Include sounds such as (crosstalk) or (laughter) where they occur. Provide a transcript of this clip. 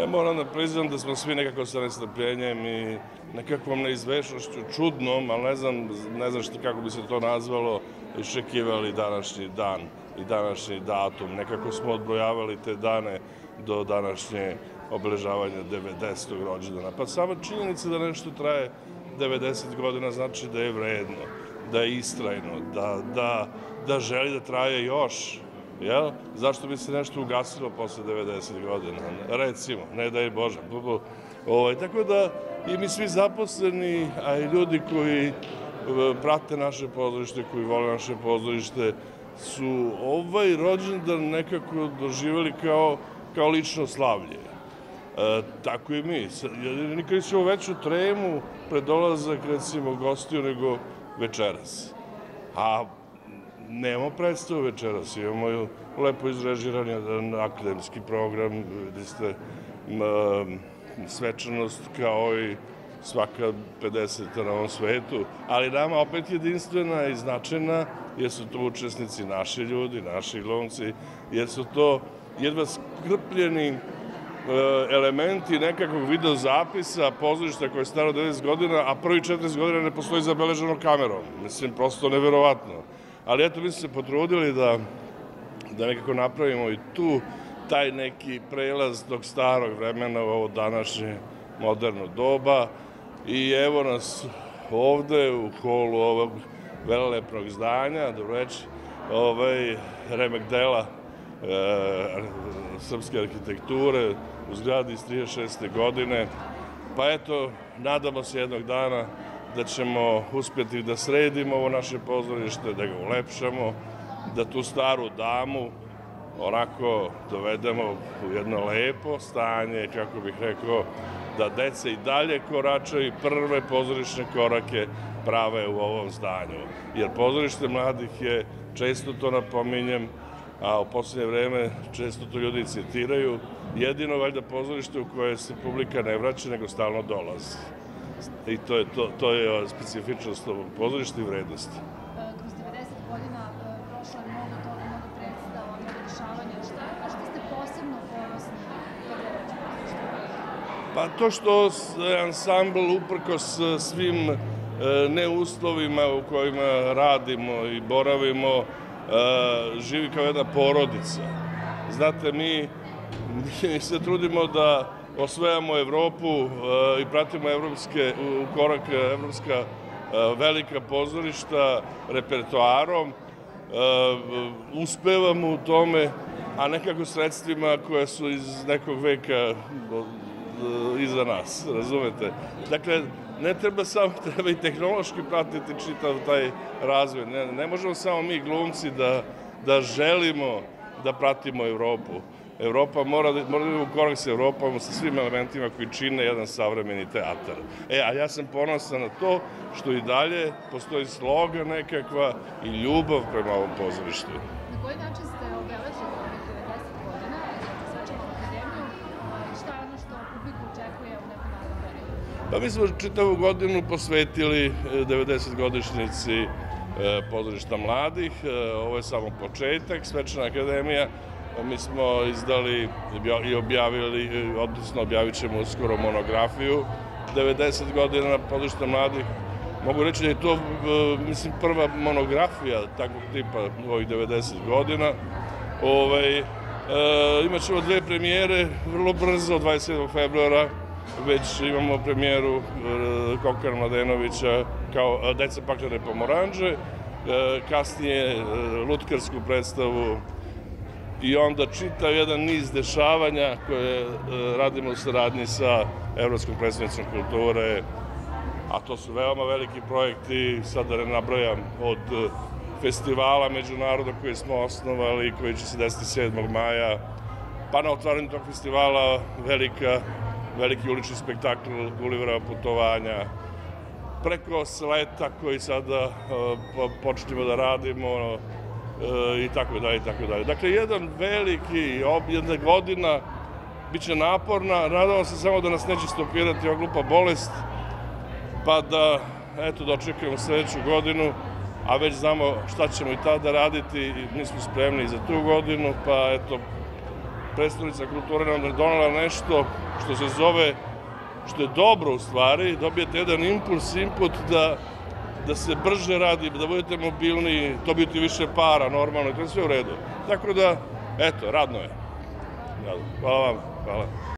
Ja moram da priznam da smo svi nekako sa nestrpljenjem i nekakvom neizvešnošću, čudnom, ali ne znam, ne znam što, kako bi se to nazvalo, iščekivali današnji dan i današnji datum. Nekako smo odbrojavali te dane do današnje obeležavanja 90. rođendana. Pa sama činjenica da nešto traje 90 godina znači da je vredno, da je istrajno, da, da, da želi da traje još. Jel? Zašto bi se nešto ugasilo posle 90 godina? Recimo, ne da je Bože. Ovaj, tako da i mi svi zaposleni, a i ljudi koji e, prate naše pozorište, koji vole naše pozorište, su ovaj rođendan nekako doživali kao, kao lično slavlje. E, tako i mi. Nikad nismo veću tremu pred dolazak, recimo, gostiju nego večeras. A nemamo predstavu večeras, imamo lepo izrežiran jedan akademski program, gde ste svečanost kao i svaka 50. na ovom svetu, ali nama opet jedinstvena i značajna, jer su to učesnici naši ljudi, naši glumci, jer su to jedva skrpljeni e, elementi nekakvog video zapisa pozorišta koje je staro 90 godina, a prvi 40 godina ne postoji zabeleženo kamerom. Mislim, prosto neverovatno. Ali eto, mi smo se potrudili da, da nekako napravimo i tu taj neki prelaz tog starog vremena u ovo današnje moderno doba i evo nas ovde u holu ovog velelepnog zdanja, dobro reći, ovaj remek dela e, srpske arhitekture u zgradi iz 36. godine. Pa eto, nadamo se jednog dana da ćemo uspjeti da sredimo ovo naše pozorište, da ga ulepšamo, da tu staru damu onako dovedemo u jedno lepo stanje, kako bih rekao, da deca i dalje koračaju prve pozorišne korake prave u ovom zdanju. Jer pozorište mladih je, često to napominjem, a u poslednje vreme često to ljudi citiraju, jedino valjda pozorište u koje se publika ne vraća, nego stalno dolazi. I to je, to, to je specifičnost ovog pozorišta i vrednosti. Kroz 90 godina e, prošlo je mnogo toga, mnogo predstava, mnogo dešavanja. Šta, na što ste posebno ponosni Pa to što je ansambl uprkos svim e, neuslovima u kojima radimo i boravimo, e, živi kao jedna porodica. Znate, mi, (laughs) mi se trudimo da osvajamo Evropu e, i pratimo evropske, u korak evropska e, velika pozorišta repertoarom, e, uspevamo u tome, a nekako sredstvima koja su iz nekog veka iza nas, razumete? Dakle, ne treba samo, (laughs) treba i tehnološki pratiti čitav taj razvoj. Ne, ne možemo samo mi glumci da, da želimo da pratimo Evropu. Evropa mora da, mora da u korak sa Evropom, sa svim elementima koji čine jedan savremeni teatar. E, a ja sam ponosan na to što i dalje postoji sloga nekakva i ljubav prema ovom pozorištu. Na koji način ste obeležili ovih 90 godina, svečanu akademiju, šta je ono što publiku očekuje u nekom narednom periodu? Pa mi smo čitavu godinu posvetili 90 godišnici e, pozorišta mladih. E, ovo je samo početak, Svečana akademija Mi smo izdali i objavili, odnosno objavit ćemo uskoro monografiju 90 godina na području mladih. Mogu reći da je to, mislim, prva monografija takvog tipa u ovih 90 godina. Ovaj, e, imat ćemo dve premijere vrlo brzo, 27. februara, već imamo premijeru e, Kokar Mladenovića kao Deca paklene pomoranđe, e, kasnije e, lutkarsku predstavu i onda čitav jedan niz dešavanja koje e, radimo u saradnji sa Evropskom predstavnicom kulture, a to su veoma veliki projekti, sad da ne nabrajam, od e, festivala međunaroda koji smo osnovali, koji će se desiti 7. maja, pa na otvaranju tog festivala velika, veliki ulični spektakl Gulivera putovanja, preko sleta koji sada uh, počnemo da radimo, E, i tako dalje i tako dalje. Dakle, jedan veliki, jedna godina biće naporna, nadamo se samo da nas neće stopirati ova glupa bolest, pa da, eto, dočekujemo sledeću godinu, a već znamo šta ćemo i tada raditi i mi smo spremni za tu godinu, pa eto, predstavnica kulture nam je donala nešto što se zove, što je dobro u stvari, dobijete jedan impuls, input da, da se brže radi, da budete mobilniji, dobijete više para, normalno, to je sve u redu. Tako da, eto, radno je. Hvala vam, hvala.